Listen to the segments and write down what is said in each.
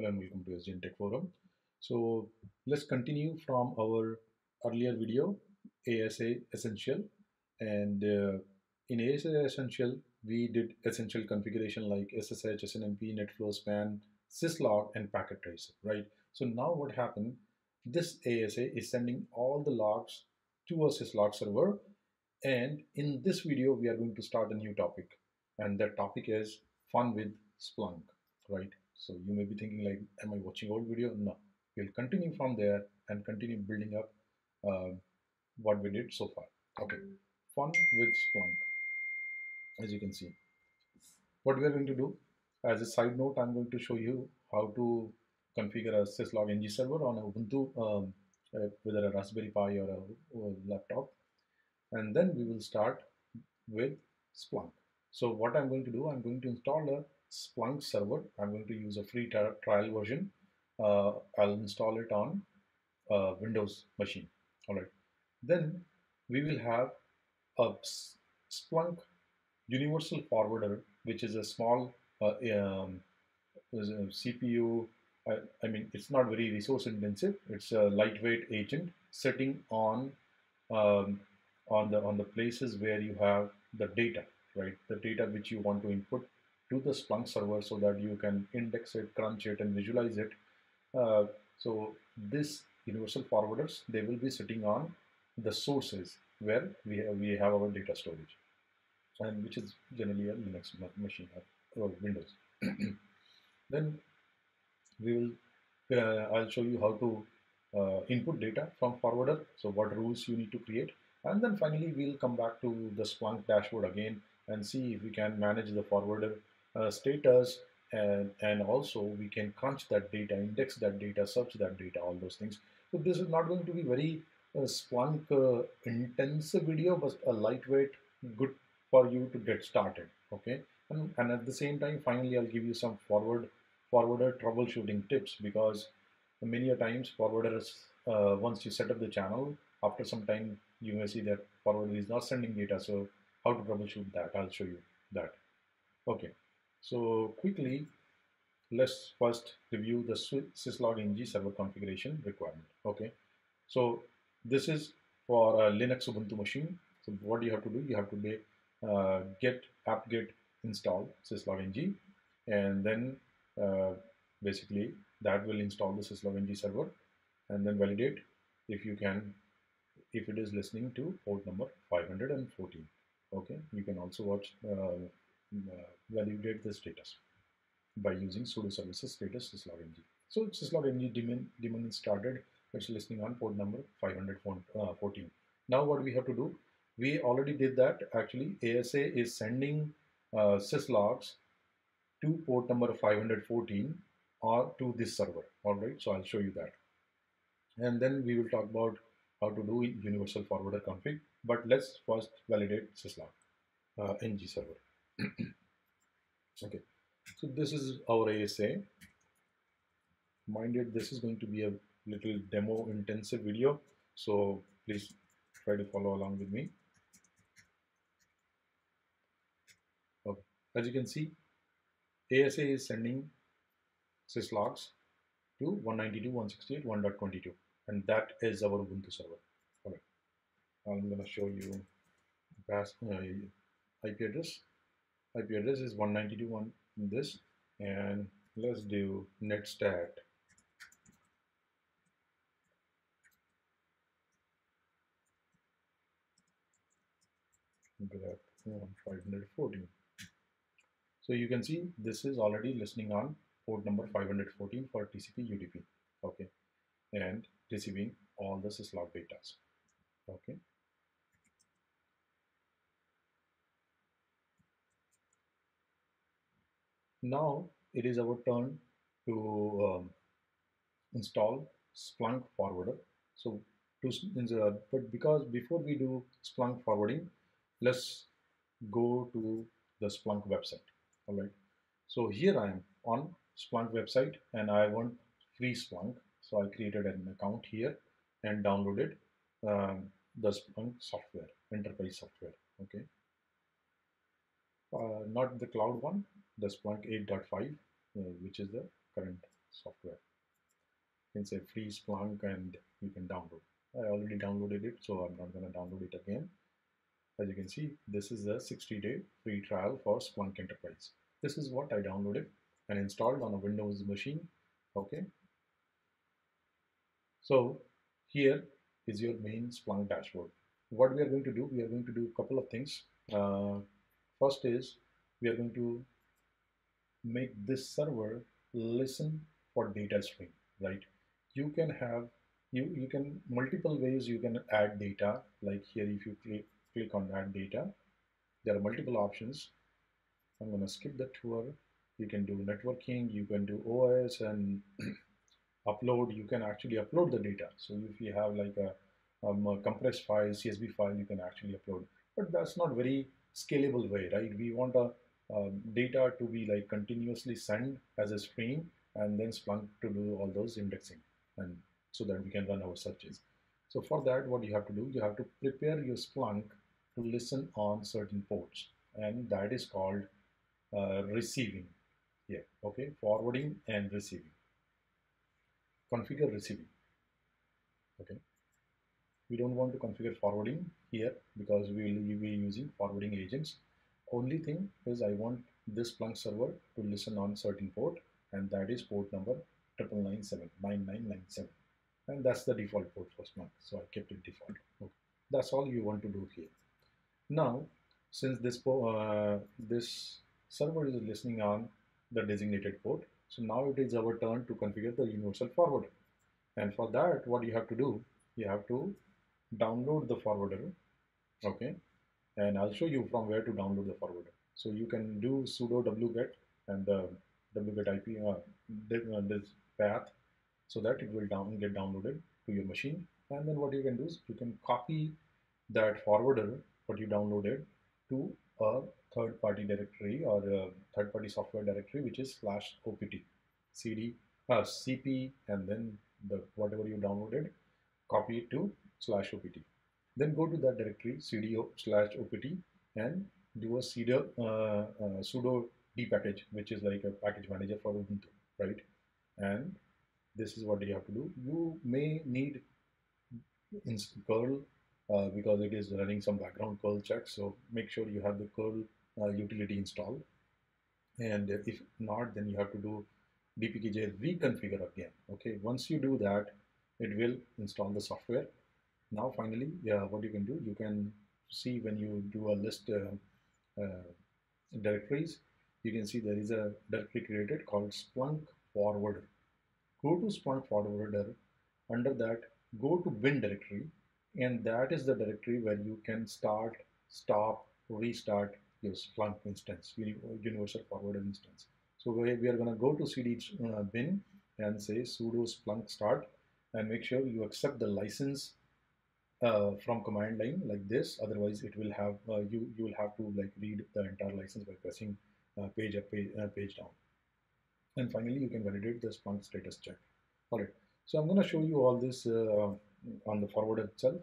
Hello and welcome to SDN Tech Forum. So let's continue from our earlier video, ASA Essential. And uh, in ASA Essential, we did essential configuration like SSH, SNMP, NetFlow span, syslog, and packet tracer, right? So now what happened, this ASA is sending all the logs to a syslog server. And in this video, we are going to start a new topic. And that topic is fun with Splunk, right? So you may be thinking like, am I watching old video? No, we'll continue from there and continue building up uh, what we did so far. Okay, fun with Splunk, as you can see. What we are going to do, as a side note, I'm going to show you how to configure a syslog ng server on Ubuntu, um, uh, whether a Raspberry Pi or a, or a laptop. And then we will start with Splunk. So what I'm going to do, I'm going to install a Splunk server. I'm going to use a free trial version. Uh, I'll install it on a Windows machine. All right. Then we will have a Splunk Universal Forwarder, which is a small uh, um, CPU. I, I, mean, it's not very resource intensive. It's a lightweight agent sitting on um, on the on the places where you have the data, right? The data which you want to input to the Splunk server so that you can index it, crunch it, and visualize it. Uh, so this universal forwarders, they will be sitting on the sources where we have, we have our data storage, and which is generally a Linux machine or Windows. then we will, uh, I'll show you how to uh, input data from forwarder. So what rules you need to create. And then finally, we'll come back to the Splunk dashboard again and see if we can manage the forwarder uh, status and, and also we can crunch that data, index that data, search that data, all those things. So this is not going to be very uh, Splunk uh, intensive video, but a lightweight, good for you to get started. Okay, and, and at the same time, finally, I'll give you some forward forwarder troubleshooting tips because many a times forwarders, uh, once you set up the channel, after some time you may see that forwarder is not sending data. So how to troubleshoot that? I'll show you that. Okay. So quickly, let's first review the syslog ng server configuration requirement. Okay, so this is for a Linux Ubuntu machine. So what you have to do, you have to make uh, get apt-get install syslog ng, and then uh, basically that will install the syslog ng server, and then validate if you can, if it is listening to port number 514. Okay, you can also watch. Uh, validate the status by using sudo services status syslog ng. So syslog ng daemon, daemon is started. It's listening on port number 514. Now what we have to do, we already did that. Actually, ASA is sending uh, syslogs to port number 514 or to this server. All right, so I'll show you that. And then we will talk about how to do universal forwarder config. But let's first validate syslog uh, ng server. okay, so this is our ASA. mind it this is going to be a little demo intensive video, so please try to follow along with me. Okay. As you can see, ASA is sending syslogs to 192.168.1.22 and that is our Ubuntu server. Okay. I'm going to show you uh, IP address IP address is 192.1 in this and let's do netstat. grep 514 so you can see this is already listening on port number 514 for TCP UDP okay? And receiving all the syslog data. Okay Now it is our turn to um, install Splunk forwarder. So to uh, but because before we do Splunk forwarding, let's go to the Splunk website. All right. So here I am on Splunk website and I want free Splunk. So I created an account here and downloaded um, the Splunk software, enterprise software. Okay. Uh, not the cloud one, the Splunk 8.5, uh, which is the current software. You can say free Splunk and you can download. I already downloaded it, so I'm not going to download it again. As you can see, this is a 60-day free trial for Splunk Enterprise. This is what I downloaded and installed on a Windows machine. Okay. So here is your main Splunk dashboard. What we are going to do, we are going to do a couple of things. Uh, first is we are going to make this server listen for data stream, right? You can have you you can multiple ways you can add data. Like here, if you click click on add data, there are multiple options. I'm gonna skip the tour. You can do networking, you can do OS and upload. You can actually upload the data. So if you have like a, um, a compressed file, CSV file, you can actually upload. But that's not very scalable way, right? We want a data to be like continuously sent as a stream and then Splunk to do all those indexing and so that we can run our searches. So for that, what you have to do, you have to prepare your Splunk to listen on certain ports and that is called uh, receiving here, okay, forwarding and receiving. Configure receiving, okay. We don't want to configure forwarding here because we will be using forwarding agents only thing is I want this Splunk server to listen on certain port and that is port number 9997 and that's the default port for Splunk so I kept it default. Okay. that's all you want to do here. Now since this uh, this server is listening on the designated port so now it is our turn to configure the universal forwarder. And for that what you have to do you have to download the forwarder okay and I'll show you from where to download the forwarder. So you can do sudo wget and the wget IP uh, uh, this path so that it will down get downloaded to your machine. And then what you can do is you can copy that forwarder what you downloaded to a third party directory or a third party software directory which is slash opt cd uh, cp and then the whatever you downloaded copy it to slash opt then go to that directory cdo slash opt and do a sudo, uh, uh, sudo dpackage, which is like a package manager for Ubuntu, right? And this is what you have to do. You may need in curl uh, because it is running some background curl checks. So make sure you have the curl uh, utility installed. And if not, then you have to do dpkg reconfigure again. Okay, once you do that, it will install the software now finally yeah what you can do you can see when you do a list uh, uh, directories you can see there is a directory created called Splunk forwarder go to Splunk forwarder. Under that go to bin directory and that is the directory where you can start stop restart your Splunk instance universal forwarder instance. So we are going to go to cd uh, bin and say sudo splunk start and make sure you accept the license uh, from command line like this. Otherwise it will have uh, you you will have to like read the entire license by pressing uh, page up page, uh, page down. And finally you can validate the Splunk status check. All right. So I'm going to show you all this uh, on the forward itself.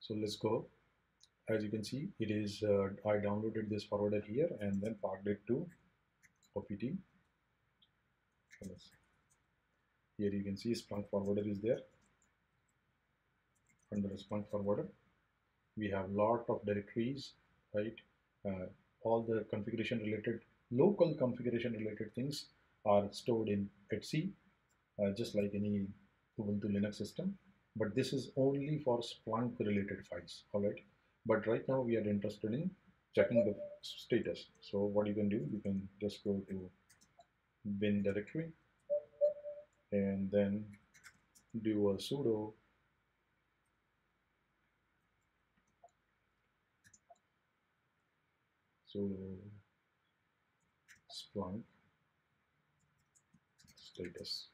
So let's go. As you can see it is uh, I downloaded this forwarder here and then parked it to OPT here you can see Splunk forwarder is there under the Splunk forwarder. We have lot of directories, right? Uh, all the configuration related, local configuration related things are stored in etc, uh, just like any Ubuntu Linux system. But this is only for Splunk related files, all right? But right now we are interested in checking the status. So what you can do, you can just go to bin directory and then do a sudo so Splunk status.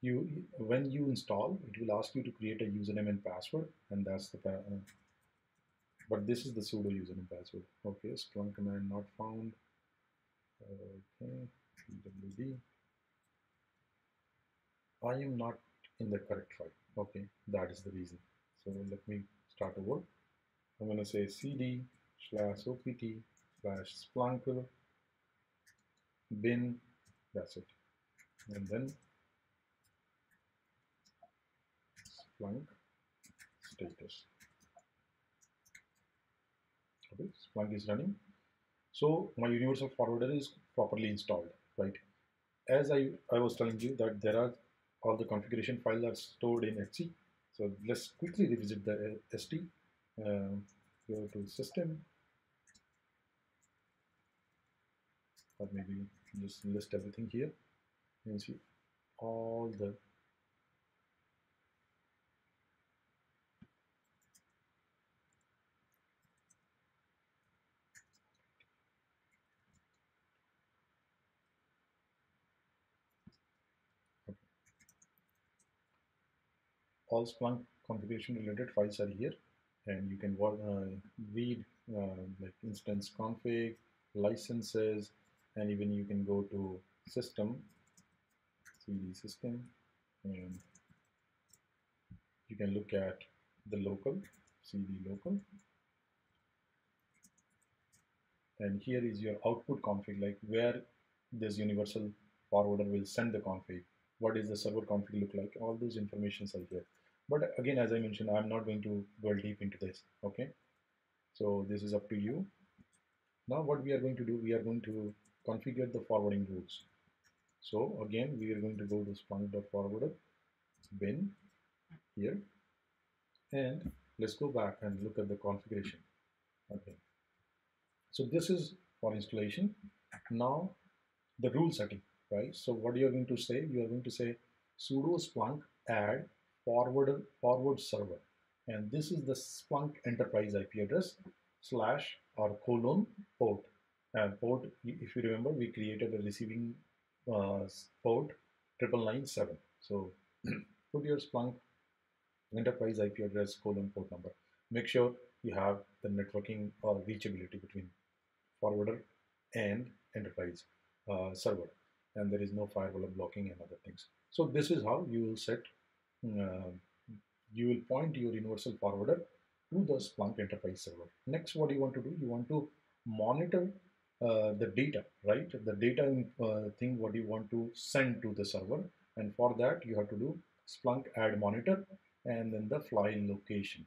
You when you install it will ask you to create a username and password and that's the uh, but this is the sudo username password. Okay Splunk command not found. Okay wd I am not in the correct file. Okay that is the reason. So let me start over. I'm going to say cd slash opt slash splunk bin that's it. And then Splunk status. Okay Splunk is running. So my universal forwarder is properly installed right? As I, I was telling you that there are all the configuration files are stored in etc so let's quickly revisit the ST um, go to system or maybe just list everything here and see all the all Splunk configuration related files are here and you can uh, read uh, like instance config, licenses, and even you can go to system, cd system, and you can look at the local, cd local, and here is your output config, like where this universal forwarder will send the config, what is the server config look like, all those informations are here. But again, as I mentioned, I'm not going to go deep into this, okay? So this is up to you. Now what we are going to do, we are going to configure the forwarding rules. So again, we are going to go to splunk.forwarder bin here and let's go back and look at the configuration. Okay. So this is for installation. Now the rule setting, right? So what you are going to say, you are going to say sudo splunk add forward forward server and this is the Splunk enterprise IP address slash or colon port port. If you remember we created a receiving uh, port triple nine seven. So put your Splunk enterprise IP address colon port number. Make sure you have the networking or reachability between forwarder and enterprise uh, server and there is no firewall blocking and other things. So this is how you will set uh, you will point your universal forwarder to the Splunk enterprise server. Next, what you want to do, you want to monitor uh, the data, right? The data uh, thing, what you want to send to the server. And for that, you have to do Splunk add monitor and then the file location.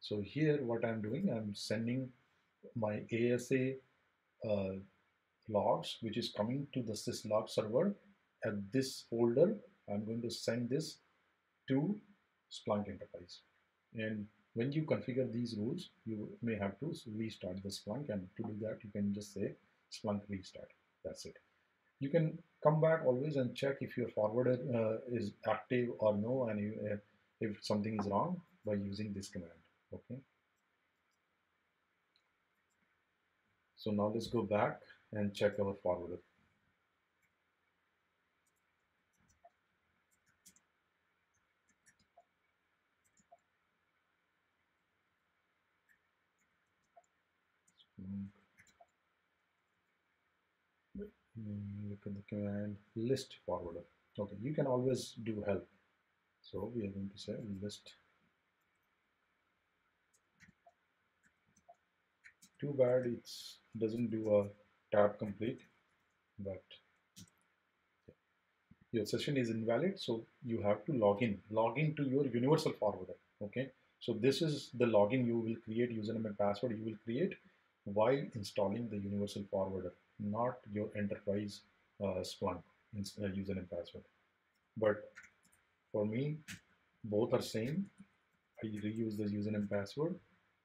So here, what I'm doing, I'm sending my ASA uh, logs, which is coming to the syslog server at this folder. I'm going to send this to Splunk Enterprise. And when you configure these rules, you may have to restart the Splunk and to do that, you can just say Splunk restart. That's it. You can come back always and check if your forwarder uh, is active or no and you, uh, if something is wrong by using this command. Okay. So now let's go back and check our forwarder. Mm, look at the command list forwarder. Okay, you can always do help. So we are going to say list. Too bad it doesn't do a tab complete, but your session is invalid. So you have to log in, log in to your universal forwarder. Okay. So this is the login you will create username and password you will create while installing the universal forwarder not your enterprise uh, Splunk uh, username password. But for me, both are same. I reuse the username password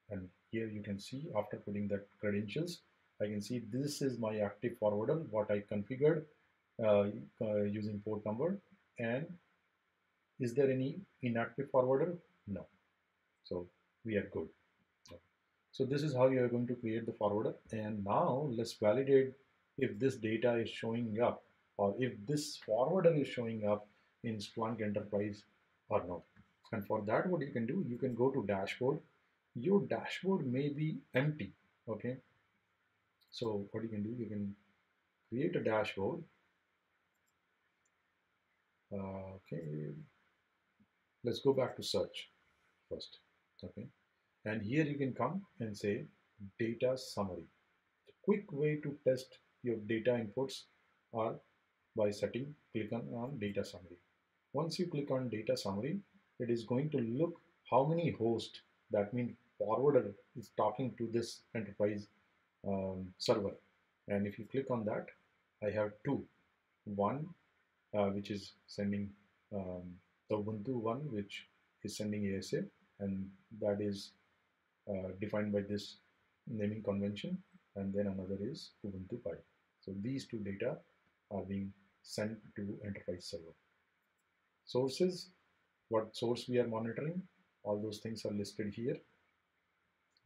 and here you can see after putting the credentials, I can see this is my active forwarder, what I configured uh, uh, using port number and is there any inactive forwarder? No. So we are good. So this is how you are going to create the forwarder. And now let's validate if this data is showing up or if this forwarder is showing up in Splunk Enterprise or not. And for that, what you can do, you can go to dashboard. Your dashboard may be empty, okay? So what you can do, you can create a dashboard. Uh, okay, let's go back to search first, okay? And here you can come and say data summary. A quick way to test your data inputs are by setting click on, on data summary. Once you click on data summary, it is going to look how many hosts that means forwarder is talking to this enterprise um, server. And if you click on that, I have two. One, uh, which is sending um, the Ubuntu one, which is sending ASA, and that is Uh, defined by this naming convention. And then another is Ubuntu Pi. So these two data are being sent to enterprise server. Sources, what source we are monitoring, all those things are listed here.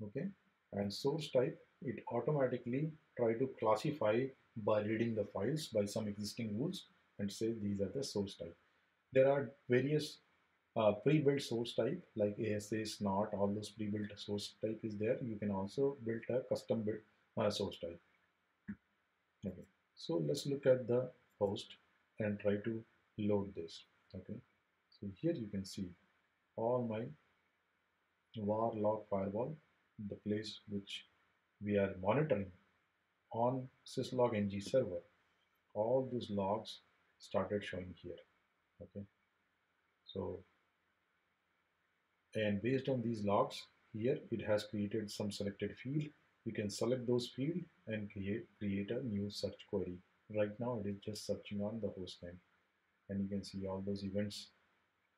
Okay, and source type, it automatically try to classify by reading the files by some existing rules and say these are the source type. There are various uh, pre-built source type like ASA, Snort, all those pre-built source type is there. You can also build a custom built uh, source type. Okay, so let's look at the host and try to load this. Okay, so here you can see all my var log firewall, the place which we are monitoring on syslog ng server. All those logs started showing here. Okay, so and based on these logs here it has created some selected field. You can select those field and create create a new search query. Right now it is just searching on the host name. And you can see all those events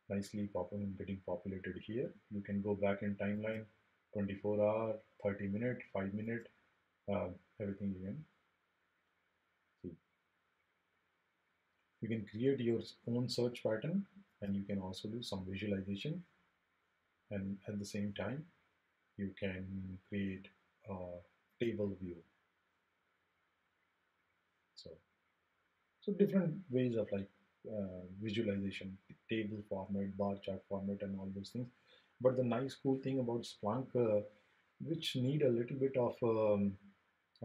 nicely popping getting populated here. You can go back in timeline 24 hour 30 minute 5 minute uh, everything you can see. You can create your own search pattern and you can also do some visualization and at the same time you can create a table view. So so different ways of like uh, visualization table format bar chart format and all those things. But the nice cool thing about splunk uh, which need a little bit of um,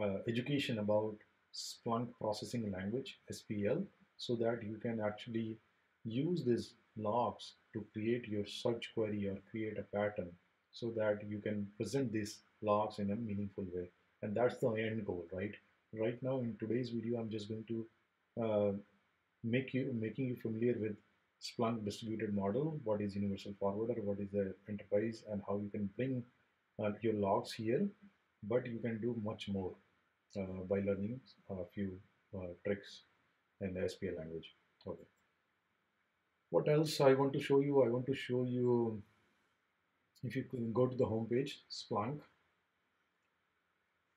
uh, education about splunk processing language spl so that you can actually use these logs to create your search query or create a pattern so that you can present these logs in a meaningful way. And that's the end goal, right? Right now in today's video, I'm just going to uh, make you making you familiar with Splunk distributed model, what is universal forwarder, what is the enterprise, and how you can bring uh, your logs here. But you can do much more uh, by learning a few uh, tricks in the SPL language. Okay what else I want to show you? I want to show you, if you can go to the home page, Splunk.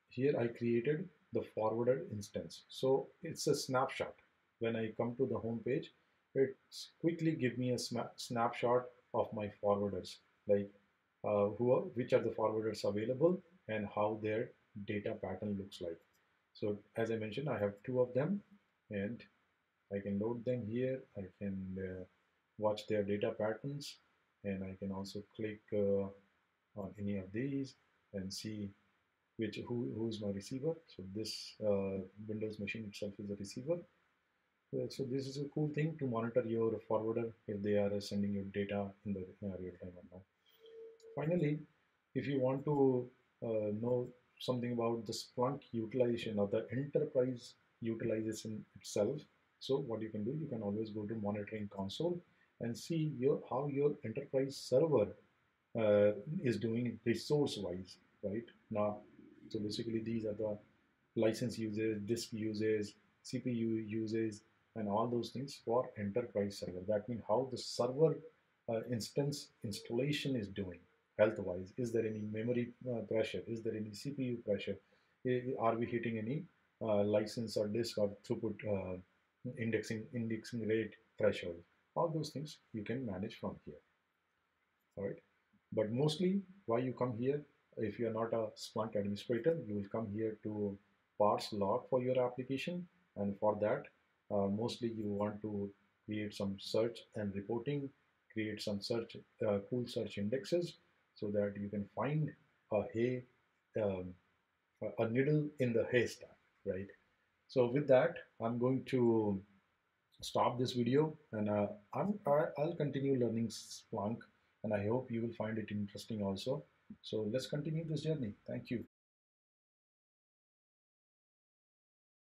Here I created the forwarder instance. So it's a snapshot. When I come to the home page, it quickly give me a snapshot of my forwarders, like uh, who are, which are the forwarders available and how their data pattern looks like. So as I mentioned, I have two of them and I can load them here. I can uh, watch their data patterns and I can also click uh, on any of these and see which who who's my receiver. So this uh, Windows machine itself is a receiver. Uh, so this is a cool thing to monitor your forwarder if they are sending you data in the real time or not. Finally if you want to uh, know something about the Splunk utilization or the enterprise utilization itself so what you can do you can always go to monitoring console and see your how your enterprise server uh, is doing resource wise right? Now so basically these are the license uses disk uses cpu uses and all those things for enterprise server. That means how the server uh, instance installation is doing health wise is there any memory uh, pressure? Is there any cpu pressure? Are we hitting any uh, license or disk or throughput uh, indexing indexing rate threshold all those things you can manage from here all right but mostly why you come here if you are not a Splunk administrator you will come here to parse log for your application and for that uh, mostly you want to create some search and reporting create some search uh, cool search indexes so that you can find a hay um, a needle in the haystack right? So with that I'm going to stop this video and uh, I'm, I'll continue learning Splunk and I hope you will find it interesting also. So let's continue this journey. Thank you.